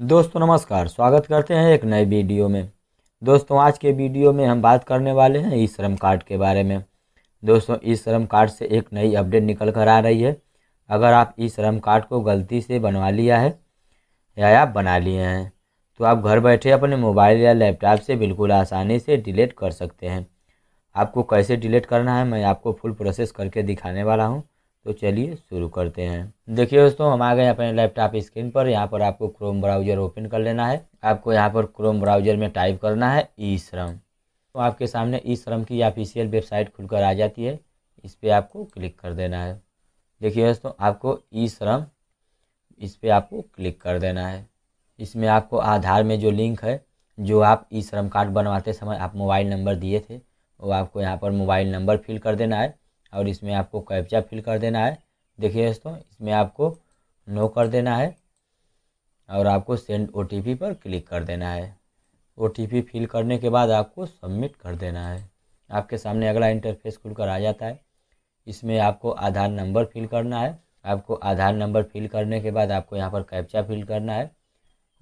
दोस्तों, नमस्कार। स्वागत करते हैं एक नए वीडियो में। दोस्तों, आज के वीडियो में हम बात करने वाले हैं ई श्रम कार्ड के बारे में। दोस्तों, ई श्रम कार्ड से एक नई अपडेट निकल कर आ रही है। अगर आप ई श्रम कार्ड को गलती से बनवा लिया है या आप बना लिए हैं तो आप घर बैठे अपने मोबाइल या लैपटॉप से बिल्कुल आसानी से डिलीट कर सकते हैं। आपको कैसे डिलीट करना है, मैं आपको फुल प्रोसेस करके दिखाने वाला हूँ। तो चलिए शुरू करते हैं। देखिए दोस्तों, हम आ गए अपने लैपटॉप स्क्रीन पर। यहाँ पर आपको क्रोम ब्राउज़र ओपन कर लेना है। आपको यहाँ पर क्रोम ब्राउज़र में टाइप करना है ई श्रम तो आपके सामने ई श्रम की ऑफिशियल वेबसाइट खुलकर आ जाती है। इस पर आपको क्लिक कर देना है। देखिए दोस्तों, आपको ई श्रम इस पर आपको क्लिक कर देना है। इसमें आपको आधार में जो लिंक है, जो आप ई श्रम कार्ड बनवाते समय आप मोबाइल नंबर दिए थे, वो आपको यहाँ पर मोबाइल नंबर फिल कर देना है। और इसमें आपको कैप्चा फिल कर देना है। देखिए दोस्तों, इसमें आपको नो कर देना है और आपको सेंड ओटीपी पर क्लिक कर देना है। ओटीपी फिल करने के बाद आपको सबमिट कर देना है। आपके सामने अगला इंटरफेस खुलकर आ जाता है। इसमें आपको आधार नंबर फिल करना है। आपको आधार नंबर फिल करने के बाद आपको यहाँ पर कैप्चा फिल करना है।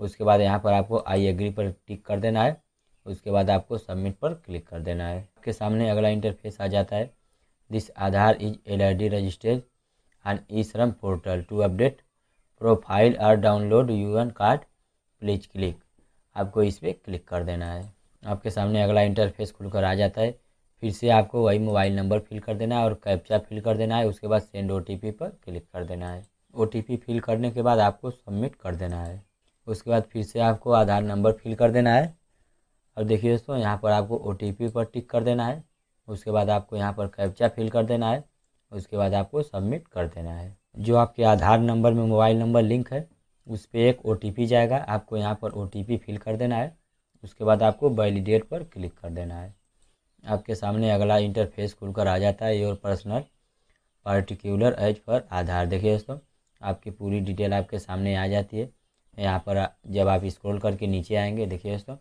उसके बाद यहाँ पर आपको आई एग्री पर टिक कर देना है। उसके बाद आपको सबमिट पर क्लिक कर देना है। आपके सामने अगला इंटरफेस आ जाता है। This Aadhaar is already registered on eShram portal. To update profile और download UN card please click आपको इस पर क्लिक कर देना है। आपके सामने अगला इंटरफेस खुलकर आ जाता है। फिर से आपको वही मोबाइल नंबर फिल कर देना है और कैप्चा फिल कर देना है। उसके बाद सेंड ओटीपी पर क्लिक कर देना है। ओ फिल करने के बाद आपको सबमिट कर देना है। उसके बाद फिर से आपको आधार नंबर फिल कर देना है। और देखिए दोस्तों, यहाँ पर आपको ओ पर टिक कर देना है। उसके बाद आपको यहाँ पर कैप्चा फिल कर देना है, उसके बाद आपको सबमिट कर देना है। जो आपके आधार नंबर में मोबाइल नंबर लिंक है, उस पर एक ओटीपी जाएगा, आपको यहाँ पर ओटीपी फिल कर देना है, उसके बाद आपको वैलिडेट पर क्लिक कर देना है। आपके सामने अगला इंटरफेस खुलकर आ जाता है your personal particular as per आधार। देखिए दोस्तों, आपकी पूरी डिटेल आपके सामने आ जाती है। यहाँ पर जब आप स्क्रॉल करके नीचे आएँगे, देखिए दोस्तों,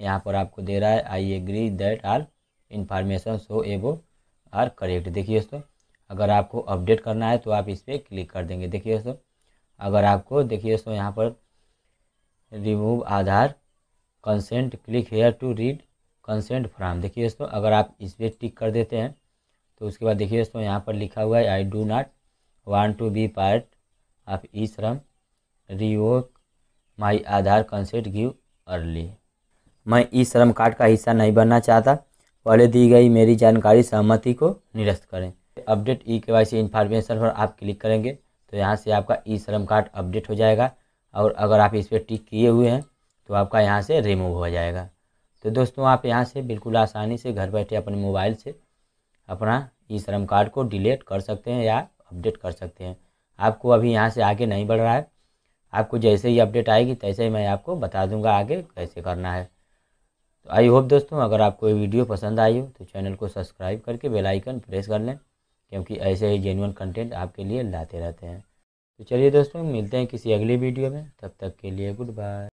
यहाँ पर आपको दे रहा है I agree that all information so above are correct देखिए दोस्तों, अगर आपको अपडेट करना है तो आप इस पर क्लिक कर देंगे। देखिए दोस्तों, अगर आपको, देखिए दोस्तों, यहाँ पर remove Aadhaar consent click here to read consent form देखिए दोस्तों, अगर आप इस पर टिक कर देते हैं तो उसके बाद देखिए दोस्तों, यहाँ पर लिखा हुआ है I do not want to be part of E Shram revoke my Aadhaar consent give early मैं ई श्रम कार्ड का हिस्सा नहीं बनना चाहता। पहले दी गई मेरी जानकारी सहमति को निरस्त करें। अपडेट ई के वाई सी इन्फॉर्मेशन पर आप क्लिक करेंगे तो यहाँ से आपका ई श्रम कार्ड अपडेट हो जाएगा और अगर आप इस पर टिक किए हुए हैं तो आपका यहाँ से रिमूव हो जाएगा। तो दोस्तों, आप यहाँ से बिल्कुल आसानी से घर बैठे अपने मोबाइल से अपना ई श्रम कार्ड को डिलीट कर सकते हैं या अपडेट कर सकते हैं। आपको अभी यहाँ से आगे नहीं बढ़ रहा है। आपको जैसे ही अपडेट आएगी, तैसे ही मैं आपको बता दूँगा आगे कैसे करना है। तो आई होप दोस्तों, अगर आपको ये वीडियो पसंद आई हो तो चैनल को सब्सक्राइब करके बेल आइकन प्रेस कर लें, क्योंकि ऐसे ही जेन्यून कंटेंट आपके लिए लाते रहते हैं। तो चलिए दोस्तों, मिलते हैं किसी अगली वीडियो में, तब तक के लिए गुड बाय।